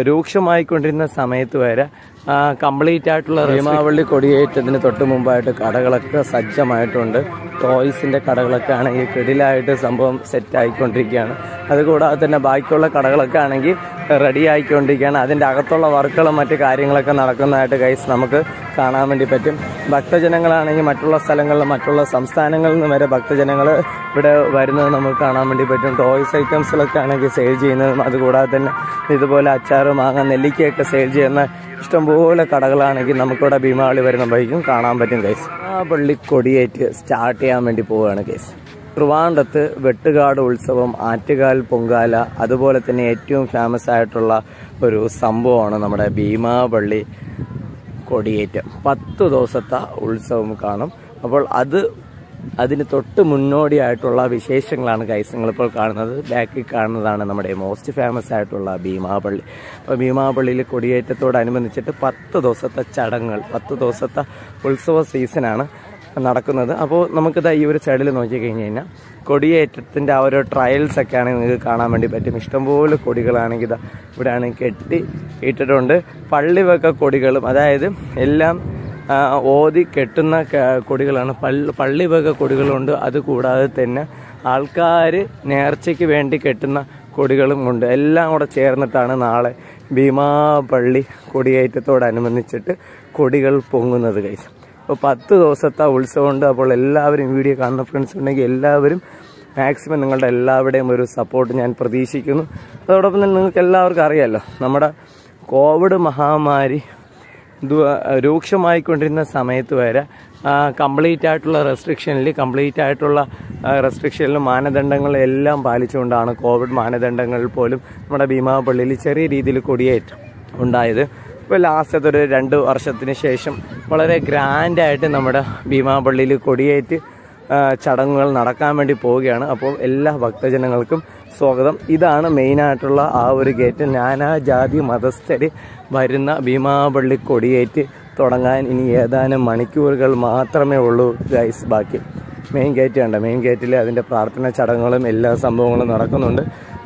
രൂക്ഷമായിക്കൊണ്ടിരുന്ന സമയത്ത് വരെ കംപ്ലീറ്റ് ആയിട്ടുള്ള ഭീമാവള്ളി കൊടിയേറ്റത്തിന് തൊട്ട് മുമ്പായിട്ട് കടകളൊക്കെ സജ്ജമായിട്ടുണ്ട്. ടോയ്സിന്റെ കടകളൊക്കെ ആണെങ്കിൽ കിടിലായിട്ട് സംഭവം സെറ്റ് ആയിക്കൊണ്ടിരിക്കുകയാണ്. അതുകൂടാതെ തന്നെ ബാക്കിയുള്ള കടകളൊക്കെ ആണെങ്കിൽ റെഡി ആയിക്കൊണ്ടിരിക്കുകയാണ്. അതിന്റെ അകത്തുള്ള വർക്കുകളും മറ്റു കാര്യങ്ങളൊക്കെ നടക്കുന്നതായിട്ട് കൈസ് നമുക്ക് കാണാൻ വേണ്ടി പറ്റും. ഭക്തജനങ്ങളാണെങ്കിൽ മറ്റുള്ള സ്ഥലങ്ങളിൽ മറ്റുള്ള സംസ്ഥാനങ്ങളിൽ നിന്ന് വരെ ഭക്തജനങ്ങൾ ഇവിടെ വരുന്നത് നമുക്ക് കാണാൻ വേണ്ടി പറ്റും. ടോയ്സ് ഐറ്റംസിലൊക്കെ ആണെങ്കിൽ സെയിൽ ചെയ്യുന്നതും അതുകൂടാതെ തന്നെ ഇതുപോലെ അച്ചാറ് മാങ്ങ നെല്ലിക്കയൊക്കെ സെയിൽ ചെയ്യുന്ന ഇഷ്ടംപോലെ കടകളാണെങ്കിൽ നമുക്കിവിടെ ഭീമാവളി വരുന്ന ബൈക്കും കാണാൻ പറ്റും കേസ് ആ പള്ളി കൊടിയേറ്റ് സ്റ്റാർട്ട് ചെയ്യാൻ വേണ്ടി പോവുകയാണ് കേസ് ട്രിവാൻഡത്ത് വെട്ടുകാട് ഉത്സവം ആറ്റുകാൽ പൊങ്കാല അതുപോലെ തന്നെ ഏറ്റവും ഫേമസ് ആയിട്ടുള്ള ഒരു സംഭവമാണ് നമ്മുടെ ഭീമാപള്ളി കൊടിയേറ്റം. പത്ത് ദിവസത്തെ ഉത്സവം കാണും. അപ്പോൾ അത് അതിന് തൊട്ട് മുന്നോടിയായിട്ടുള്ള വിശേഷങ്ങളാണ് ഗൈസ് നിങ്ങളിപ്പോൾ കാണുന്നത്. ബാക്കിൽ കാണുന്നതാണ് നമ്മുടെ മോസ്റ്റ് ഫേമസ് ആയിട്ടുള്ള ഭീമാപള്ളി. അപ്പോൾ ഭീമാപള്ളിയിൽ കൊടിയേറ്റത്തോടനുബന്ധിച്ചിട്ട് പത്ത് ദിവസത്തെ ചടങ്ങുകൾ പത്ത് ദിവസത്തെ ഉത്സവ സീസണാണ് നടക്കുന്നത്. അപ്പോൾ നമുക്കിത് ഈ ഒരു സൈഡിൽ നോക്കി കഴിഞ്ഞ് കഴിഞ്ഞാൽ കൊടിയേറ്റത്തിന്റെ ആ ഒരു ട്രയൽസ് ഒക്കെ ആണെങ്കിൽ നിങ്ങൾക്ക് കാണാൻ വേണ്ടി പറ്റും. ഇഷ്ടംപോലെ കൊടികളാണെങ്കിൽ ഇതാ ഇവിടെ ആണെങ്കിൽ കെട്ടി ഇട്ടിട്ടുണ്ട്. പള്ളിവക കൊടികളും അതായത് എല്ലാം ഓതി കെട്ടുന്ന കൊടികളാണ്. പള്ളി പള്ളി വക കൊടികളുണ്ട്. അതുകൂടാതെ തന്നെ ആൾക്കാർ നേർച്ചയ്ക്ക് വേണ്ടി കെട്ടുന്ന കൊടികളും ഉണ്ട്. എല്ലാം കൂടെ ചേർന്നിട്ടാണ് നാളെ ഭീമാപള്ളി കൊടിയേറ്റത്തോടനുബന്ധിച്ചിട്ട് കൊടികൾ പൊങ്ങുന്നത് കൈസ് അപ്പോൾ പത്ത് ദിവസത്തെ ഉത്സവമുണ്ട് അപ്പോൾ എല്ലാവരും വീഡിയോ കാണുന്ന ഫ്രണ്ട്സ് ഉണ്ടെങ്കിൽ എല്ലാവരും മാക്സിമം നിങ്ങളുടെ എല്ലാവരുടെയും ഒരു സപ്പോർട്ട് ഞാൻ പ്രതീക്ഷിക്കുന്നു. അതോടൊപ്പം തന്നെ നിങ്ങൾക്ക് എല്ലാവർക്കും അറിയാമല്ലോ നമ്മുടെ കോവിഡ് മഹാമാരി രൂക്ഷമായിക്കൊണ്ടിരുന്ന സമയത്ത് വരെ കംപ്ലീറ്റ് ആയിട്ടുള്ള റെസ്ട്രിക്ഷനിൽ കംപ്ലീറ്റ് ആയിട്ടുള്ള റെസ്ട്രിക്ഷനിലും മാനദണ്ഡങ്ങളെല്ലാം പാലിച്ചുകൊണ്ടാണ് കോവിഡ് മാനദണ്ഡങ്ങളിൽ പോലും നമ്മുടെ ഭീമാപള്ളിയിൽ ചെറിയ രീതിയിൽ കൊടിയേറ്റം ഉണ്ടായത്. ഇപ്പോൾ ലാസ്റ്റത്തെ ഒരു രണ്ട് വർഷത്തിന് ശേഷം വളരെ ഗ്രാൻഡായിട്ട് നമ്മുടെ ഭീമാപള്ളിയിൽ കൊടിയേറ്റ് ചടങ്ങുകൾ നടക്കാൻ വേണ്ടി പോവുകയാണ്. അപ്പോൾ എല്ലാ ഭക്തജനങ്ങൾക്കും സ്വാഗതം. ഇതാണ് മെയിനായിട്ടുള്ള ആ ഒരു ഗേറ്റ് നാനാജാതി മതസ്ഥര് വരുന്ന ഭീമാപള്ളി കൊടിയേറ്റ് തുടങ്ങാൻ ഇനി ഏതാനും മണിക്കൂറുകൾ മാത്രമേ ഉള്ളൂ ഗൈസ് ബാക്കി മെയിൻ ഗേറ്റ് കണ്ട. മെയിൻ ഗേറ്റിൽ അതിന്റെ പ്രാർത്ഥന ചടങ്ങുകളും എല്ലാ സംഭവങ്ങളും നടക്കുന്നുണ്ട്.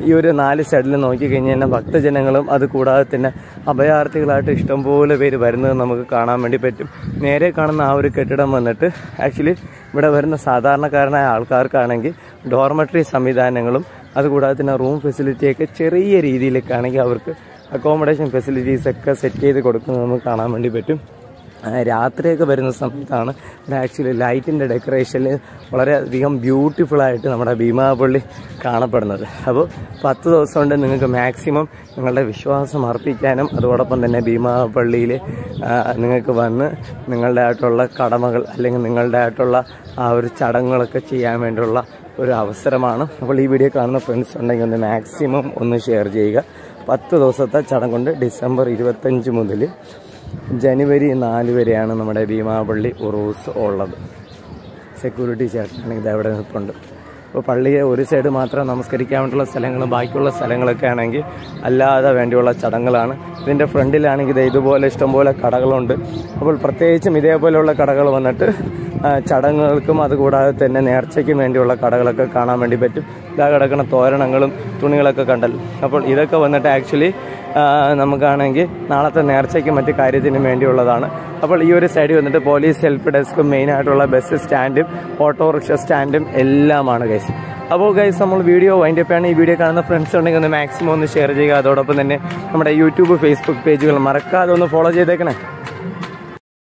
ഈ ഒരു നാല് സൈഡിൽ നോക്കിക്കഴിഞ്ഞ് തന്നെ ഭക്തജനങ്ങളും അത് കൂടാതെ തന്നെ അഭയാർത്ഥികളായിട്ട് ഇഷ്ടംപോലെ പേര് വരുന്നത് നമുക്ക് കാണാൻ വേണ്ടി പറ്റും. നേരെ കാണുന്ന ആ ഒരു കെട്ടിടം വന്നിട്ട് ആക്ച്വലി ഇവിടെ വരുന്ന സാധാരണക്കാരനായ ആൾക്കാർക്കാണെങ്കിൽ ഡോർമെട്രി സംവിധാനങ്ങളും അതുകൂടാതെ തന്നെ റൂം ഫെസിലിറ്റിയൊക്കെ ചെറിയ രീതിയിലേക്കാണെങ്കിൽ അവർക്ക് അക്കോമഡേഷൻ ഫെസിലിറ്റീസൊക്കെ സെറ്റ് ചെയ്ത് കൊടുക്കുന്നത് നമുക്ക് കാണാൻ വേണ്ടി പറ്റും. രാത്രിയൊക്കെ വരുന്ന സമയത്താണ് ആക്ച്വലി ലൈറ്റിന്റെ ഡെക്കറേഷനിൽ വളരെയധികം ബ്യൂട്ടിഫുള്ളായിട്ട് നമ്മുടെ ഭീമാപള്ളി കാണപ്പെടുന്നത്. അപ്പോൾ പത്ത് ദിവസം കൊണ്ട് നിങ്ങൾക്ക് മാക്സിമം നിങ്ങളുടെ വിശ്വാസം അർപ്പിക്കാനും അതോടൊപ്പം തന്നെ ഭീമാപള്ളിയിൽ നിങ്ങൾക്ക് വന്ന് നിങ്ങളുടെ ആയിട്ടുള്ള കടമകൾ അല്ലെങ്കിൽ നിങ്ങളുടെ ആയിട്ടുള്ള ആ ഒരു ചടങ്ങുകളൊക്കെ ചെയ്യാൻ വേണ്ടിയുള്ള ഒരു അവസരമാണ്. അപ്പോൾ ഈ വീഡിയോ കാണുന്ന ഫ്രണ്ട്സ് ഉണ്ടെങ്കിൽ ഒന്ന് മാക്സിമം ഒന്ന് ഷെയർ ചെയ്യുക. പത്ത് ദിവസത്തെ ചടങ്ങുണ്ട് ഡിസംബർ ഇരുപത്തഞ്ച് മുതൽ ജനുവരി നാല് വരെയാണ് നമ്മുടെ ഭീമാപള്ളി ഉറൂസ് ഉള്ളത്. സെക്യൂരിറ്റി ചേട്ടനാണെങ്കിൽ അവിടെ നിൽപ്പുണ്ട്. അപ്പോൾ പള്ളിയെ ഒരു സൈഡ് മാത്രം നമസ്കരിക്കാൻ വേണ്ടിയുള്ള സ്ഥലങ്ങളും ബാക്കിയുള്ള സ്ഥലങ്ങളൊക്കെ ആണെങ്കിൽ അല്ലാതെ വേണ്ടിയുള്ള ചടങ്ങുകളാണ്. ഇതിന്റെ ഫ്രണ്ടിലാണെങ്കിൽ ഇത് ഇതുപോലെ ഇഷ്ടംപോലെ കടകളുണ്ട്. അപ്പോൾ പ്രത്യേകിച്ചും ഇതേപോലെയുള്ള കടകൾ വന്നിട്ട് ചടങ്ങുകൾക്കും അതുകൂടാതെ തന്നെ നേർച്ചയ്ക്കും വേണ്ടിയുള്ള കടകളൊക്കെ കാണാൻ വേണ്ടി പറ്റും. ഇതാ കിടക്കുന്ന തോരണങ്ങളും തുണികളൊക്കെ കണ്ടല്ലോ അപ്പോൾ ഇതൊക്കെ വന്നിട്ട് ആക്ച്വലി നമുക്കാണെങ്കിൽ നാളത്തെ നേർച്ചയ്ക്കും മറ്റു കാര്യത്തിനും വേണ്ടിയുള്ളതാണ്. അപ്പോൾ ഈ ഒരു സൈഡിൽ വന്നിട്ട് പോലീസ് ഹെൽപ്പ് ഡെസ്കും മെയിൻ ആയിട്ടുള്ള ബസ് സ്റ്റാൻഡും ഓട്ടോറിക്ഷ സ്റ്റാൻഡും എല്ലാമാണ് ഗൈസ് അപ്പോൾ ഗൈസ് നമ്മൾ വീഡിയോ വൈൻഡ് അപ്പ് ആണ് ഈ വീഡിയോ കാണുന്ന ഫ്രണ്ട്സ് ഉണ്ടെങ്കിൽ ഒന്ന് മാക്സിമം ഒന്ന് ഷെയർ ചെയ്യുക. അതോടൊപ്പം തന്നെ നമ്മുടെ യൂട്യൂബ് ഫേസ്ബുക്ക് പേജുകൾ മറക്കാതെ ഒന്ന് ഫോളോ ചെയ്തേക്കണേ.